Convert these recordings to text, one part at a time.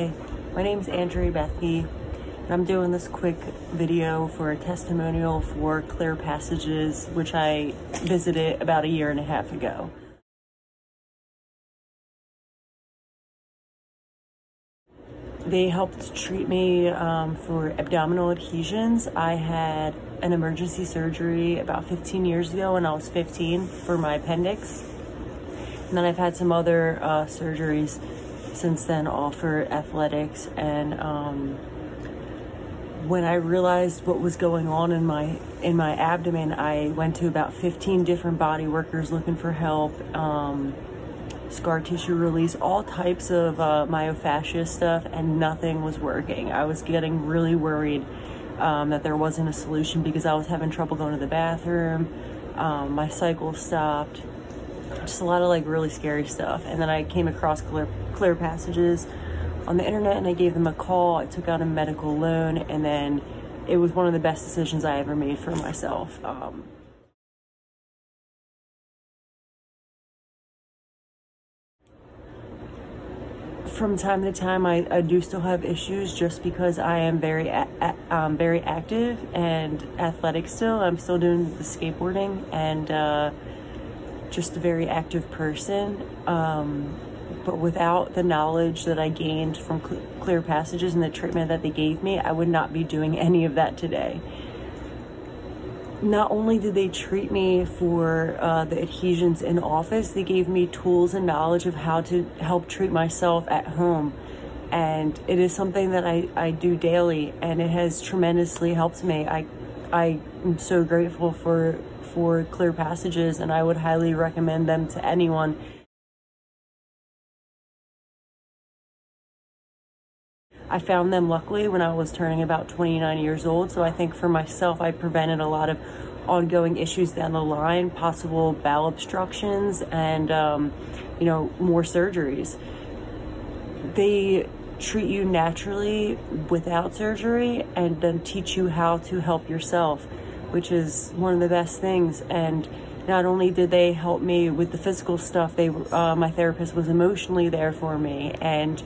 Hi, my name is Andrea Bethy, and I'm doing this quick video for a testimonial for Clear Passages, which I visited about a year and a half ago. They helped treat me um, for abdominal adhesions. I had an emergency surgery about 15 years ago when I was 15 for my appendix. And then I've had some other uh, surgeries since then, all for athletics. And um, when I realized what was going on in my in my abdomen, I went to about 15 different body workers looking for help. Um, scar tissue release, all types of uh, myofascia stuff, and nothing was working. I was getting really worried um, that there wasn't a solution because I was having trouble going to the bathroom. Um, my cycle stopped. Just a lot of like really scary stuff. And then I came across clear, clear passages on the internet and I gave them a call. I took out a medical loan and then it was one of the best decisions I ever made for myself. Um, from time to time, I, I do still have issues just because I am very um, very active and athletic still. I'm still doing the skateboarding and uh, just a very active person. Um, but without the knowledge that I gained from cl Clear Passages and the treatment that they gave me, I would not be doing any of that today not only did they treat me for uh, the adhesions in office, they gave me tools and knowledge of how to help treat myself at home. And it is something that I, I do daily and it has tremendously helped me. I, I am so grateful for, for Clear Passages and I would highly recommend them to anyone. I found them luckily when I was turning about 29 years old. So I think for myself, I prevented a lot of ongoing issues down the line, possible bowel obstructions, and, um, you know, more surgeries. They treat you naturally without surgery and then teach you how to help yourself, which is one of the best things. And not only did they help me with the physical stuff, they uh, my therapist was emotionally there for me and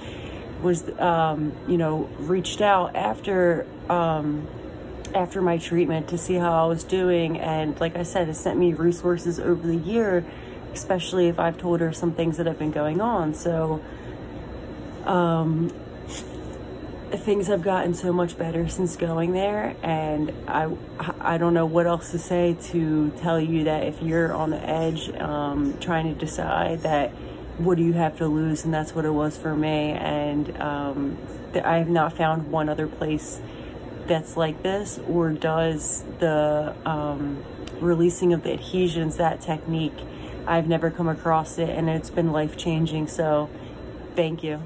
was, um, you know, reached out after, um, after my treatment to see how I was doing. And like I said, it sent me resources over the year, especially if I've told her some things that have been going on. So, um, things have gotten so much better since going there and I, I don't know what else to say to tell you that if you're on the edge um, trying to decide that what do you have to lose? And that's what it was for me. And um, I have not found one other place that's like this or does the um, releasing of the adhesions, that technique. I've never come across it and it's been life changing. So thank you.